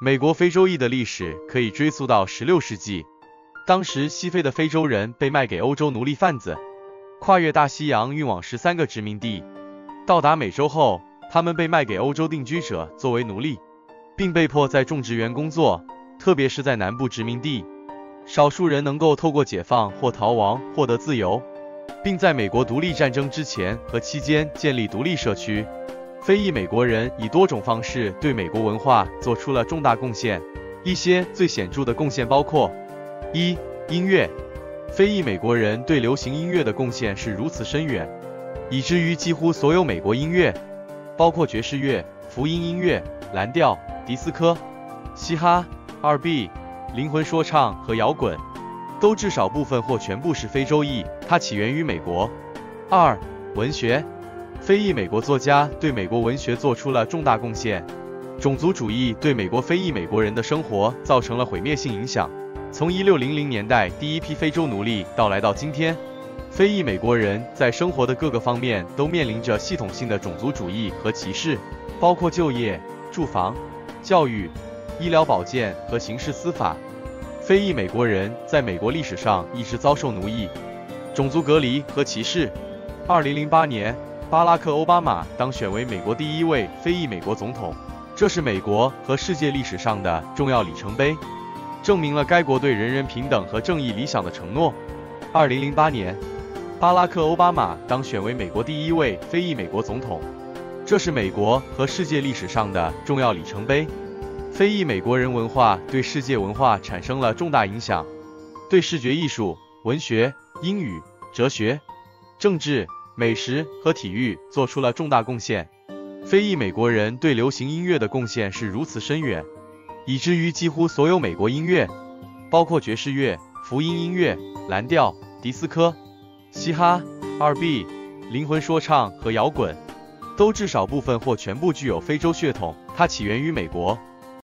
美国非洲裔的历史可以追溯到16世纪，当时西非的非洲人被卖给欧洲奴隶贩子，跨越大西洋运往十三个殖民地。到达美洲后，他们被卖给欧洲定居者作为奴隶，并被迫在种植园工作，特别是在南部殖民地。少数人能够透过解放或逃亡获得自由，并在美国独立战争之前和期间建立独立社区。非裔美国人以多种方式对美国文化做出了重大贡献，一些最显著的贡献包括：一、音乐。非裔美国人对流行音乐的贡献是如此深远，以至于几乎所有美国音乐，包括爵士乐、福音音乐、蓝调、迪斯科、嘻哈、R&B、灵魂说唱和摇滚，都至少部分或全部是非洲裔，它起源于美国。二、文学。非裔美国作家对美国文学做出了重大贡献。种族主义对美国非裔美国人的生活造成了毁灭性影响。从1600年代第一批非洲奴隶到来到今天，非裔美国人在生活的各个方面都面临着系统性的种族主义和歧视，包括就业、住房、教育、医疗保健和刑事司法。非裔美国人在美国历史上一直遭受奴役、种族隔离和歧视。2008年。巴拉克·奥巴马当选为美国第一位非裔美国总统，这是美国和世界历史上的重要里程碑，证明了该国对人人平等和正义理想的承诺。二零零八年，巴拉克·奥巴马当选为美国第一位非裔美国总统，这是美国和世界历史上的重要里程碑。非裔美国人文化对世界文化产生了重大影响，对视觉艺术、文学、英语、哲学、政治。美食和体育做出了重大贡献。非裔美国人对流行音乐的贡献是如此深远，以至于几乎所有美国音乐，包括爵士乐、福音音乐、蓝调、迪斯科、嘻哈、R&B、灵魂说唱和摇滚，都至少部分或全部具有非洲血统。它起源于美国。